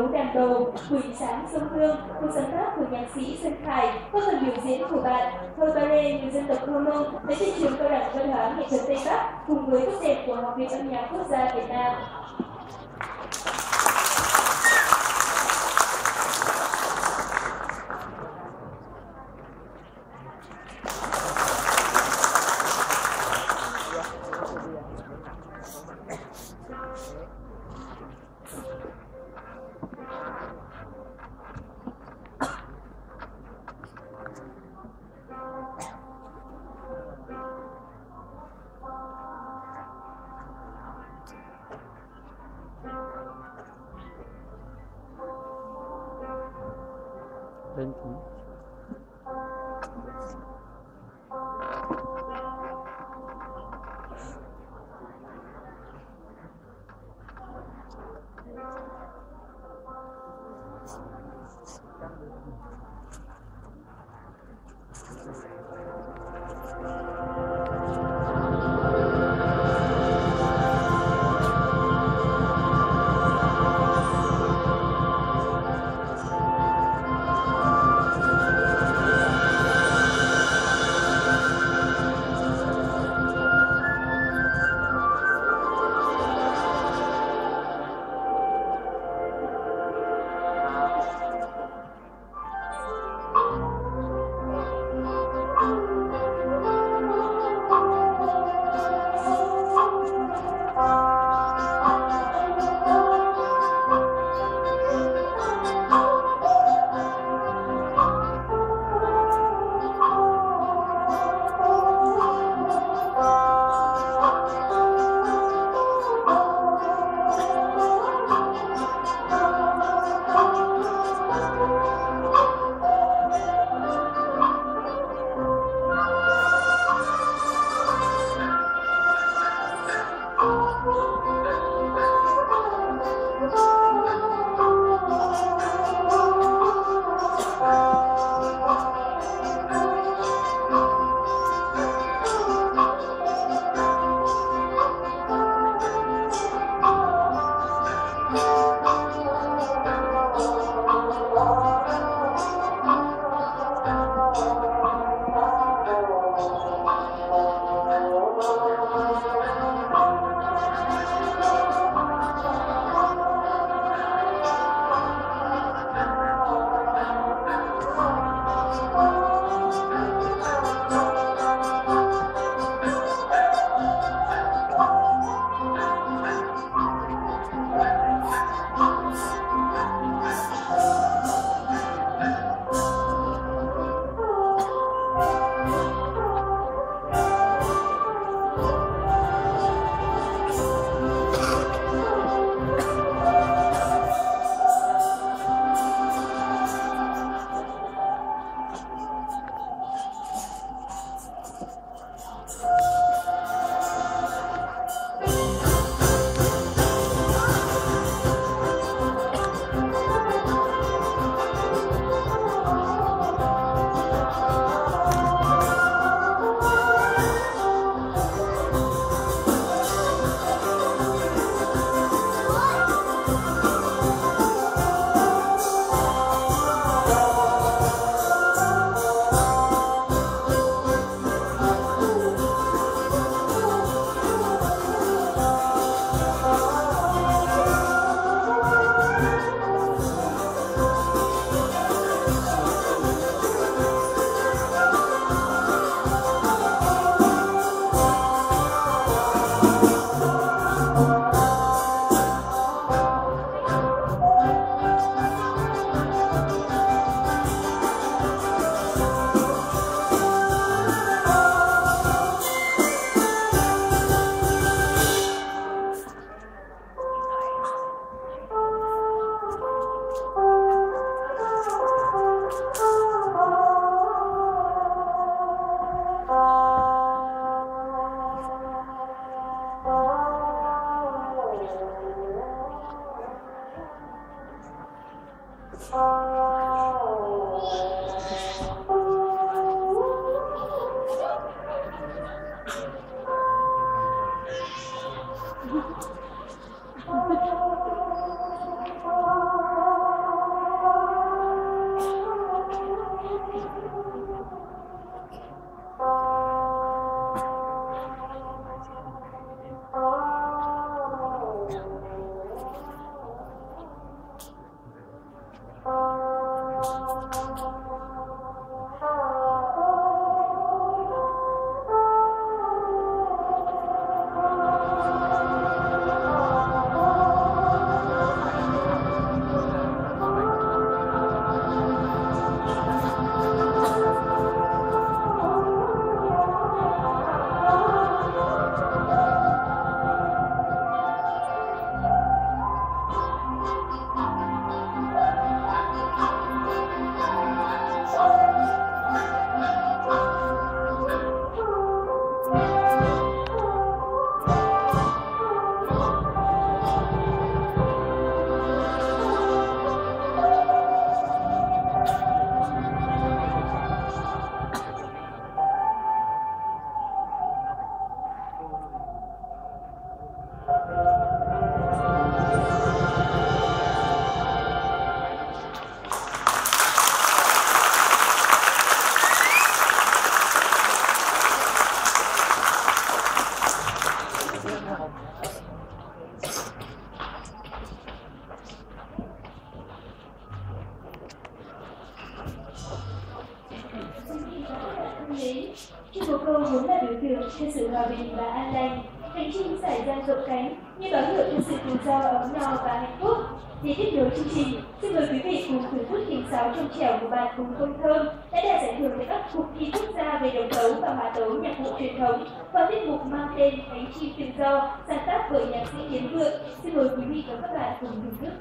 đấu đàn đồ, buổi sáng sông Hương, một sáng tác của nhạc sĩ Sơn Khải, có phần biểu diễn của bạn Thơ Ba Rê, người dân tộc Rono, đến từ trường cao đẳng văn hóa nghệ thuật Tây Bắc, cùng với tốt đẹp của Học viện âm nhạc quốc gia Việt Nam. 能听。Tí của cô vốn là biểu tượng cho sự hòa bình và an lành. hành chim giải ra rộng cánh như báo hiệu cho sự tự do ấm no và hạnh phúc. Để tiếp nối chương trình, xin mời quý vị cùng thưởng thức hình sáo trong trẻo của bạn cùng công thơm đã đạt giải thưởng tại các cuộc thi quốc gia về đồng tấu và hòa tấu nhạc cụ truyền thống và tiết mục mang tên cánh chim tự do sáng tác bởi nhạc sĩ Tiến Vượng. Xin mời quý vị và các bạn cùng thưởng thức.